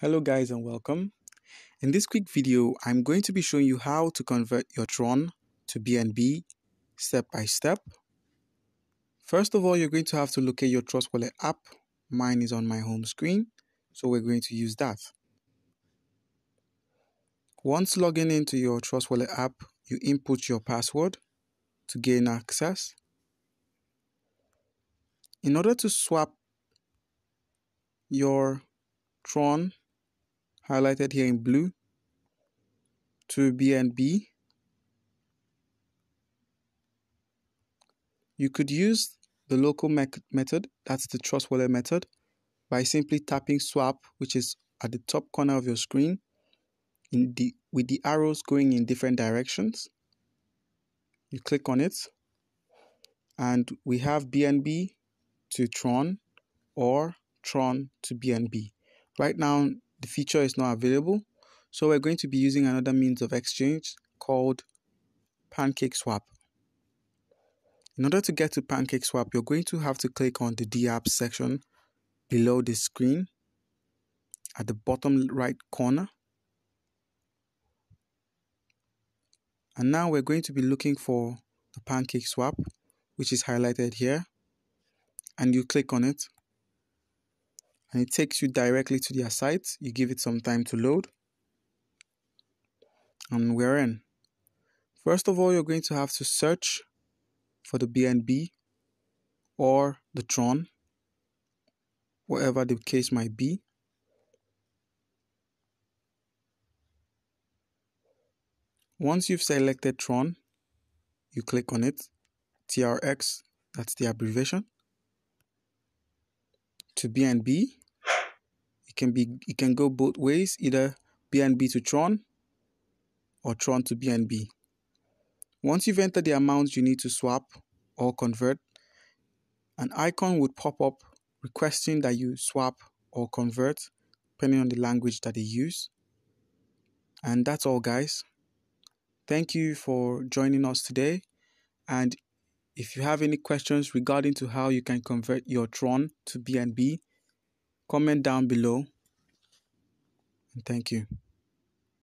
Hello guys and welcome. In this quick video, I'm going to be showing you how to convert your Tron to BNB step by step. First of all, you're going to have to locate your Trust Wallet app. Mine is on my home screen, so we're going to use that. Once logging into your Trust Wallet app, you input your password to gain access. In order to swap your Tron highlighted here in blue to BNB. You could use the local me method, that's the Trust Wallet method, by simply tapping swap, which is at the top corner of your screen, in the with the arrows going in different directions. You click on it, and we have BNB to Tron or Tron to BNB. Right now, the feature is not available. So we're going to be using another means of exchange called Pancake Swap. In order to get to Pancake Swap, you're going to have to click on the DApps section below the screen at the bottom right corner. And now we're going to be looking for the Pancake Swap, which is highlighted here. And you click on it and it takes you directly to their site. You give it some time to load. And we're in. First of all, you're going to have to search for the BNB or the Tron, whatever the case might be. Once you've selected Tron, you click on it, TRX, that's the abbreviation to BNB. It can be it can go both ways, either BNB to Tron or Tron to BNB. Once you've entered the amount you need to swap or convert, an icon would pop up requesting that you swap or convert depending on the language that they use. And that's all guys. Thank you for joining us today and if you have any questions regarding to how you can convert your Tron to BNB, comment down below. And thank you.